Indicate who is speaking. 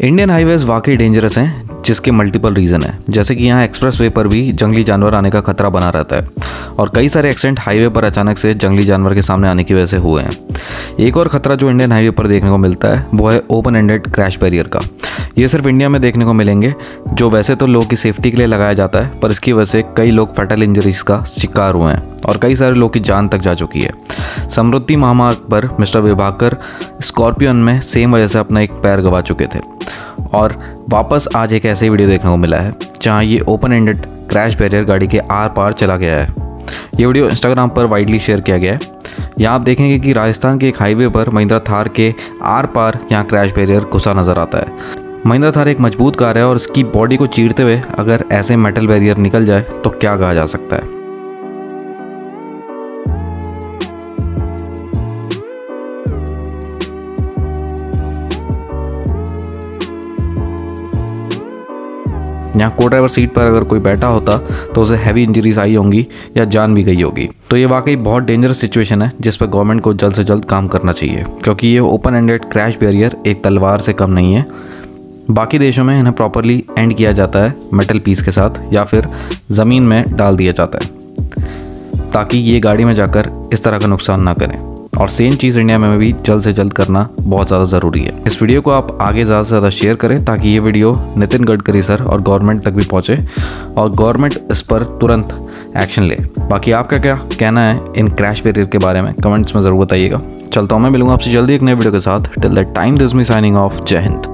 Speaker 1: Indian highways वाकई dangerous हैं, जिसके मल्टीपल रीज़न है। जैसे कि यहाँ एक्सप्रेस वे पर भी जंगली जानवर आने का खतरा बना रहता है, और कई सारे एक्सीडेंट हाईवे पर अचानक से जंगली जानवर के सामने आने की वजह से हुए हैं। एक और खतरा जो इंडियन हाईवे पर देखने को मिलता है, वो है ओपन एंडेड क्रैश बैरियर का। ये सिर्फ़ इंडिया में देखने को मिलेंगे, जो वैसे तो लोगों की सेफ्टी के लिए लगाया जाता है, पर इसकी वजह से कई लोग फैटल इंजरीज का शिकार हुए हैं, और कई सारे लोग की जान तक जा चुकी है। समृद्धि महामार्ग पर मिस्टर विभाकर स्कॉर्पियन में सेम वजह से अपना एक पैर गवा चुके थे। और वापस आज एक ऐसे वीडियो देखने को मिला है, जहाँ ये ओपन एंडेड क्रैश बैरियर गाड़ी के आर पार चला गया है। ये वीडियो इंस्टाग्राम पर वाइडली शेयर किया गया है। यहाँ आप देखेंगे कि राजस्थान के एक हाईवे पर महिंद्रा थार के आर पार यहाँ क्रैश बैरियर घुसा नज़र आता है। महिंद्रा थार एक मज़बूत कार है और इसकी बॉडी को चीरते हुए अगर ऐसे मेटल बैरियर निकल जाए तो क्या कहा जा सकता है? यहाँ को ड्राइवर सीट पर अगर कोई बैठा होता तो उसे हैवी इंजरीज आई होंगी या जान भी गई होगी। तो ये वाकई बहुत डेंजरस सिचुएशन है, जिस पर गवर्नमेंट को जल्द से जल्द काम करना चाहिए, क्योंकि ये ओपन एंडेड क्रैश बैरियर एक तलवार से कम नहीं है। बाकी देशों में इन्हें प्रॉपरली एंड किया जाता है मेटल पीस के साथ, या फिर ज़मीन में डाल दिया जाता है, ताकि ये गाड़ी में जाकर इस तरह का नुकसान ना करें। और सेम चीज़ इंडिया में भी जल्द से जल्द करना बहुत ज़्यादा ज़रूरी है। इस वीडियो को आप आगे ज़्यादा से ज़्यादा शेयर करें ताकि ये वीडियो नितिन गडकरी सर और गवर्नमेंट तक भी पहुँचे और गवर्नमेंट इस पर तुरंत एक्शन ले। बाकी आपका क्या कहना है इन क्रैश पेरियर के बारे में? कमेंट्स में ज़रूर बताइएगा। चलता हूँ मैं, मिलूँगा आपसे जल्दी एक नए वीडियो के साथ। Till the time this me signing off जय हिंद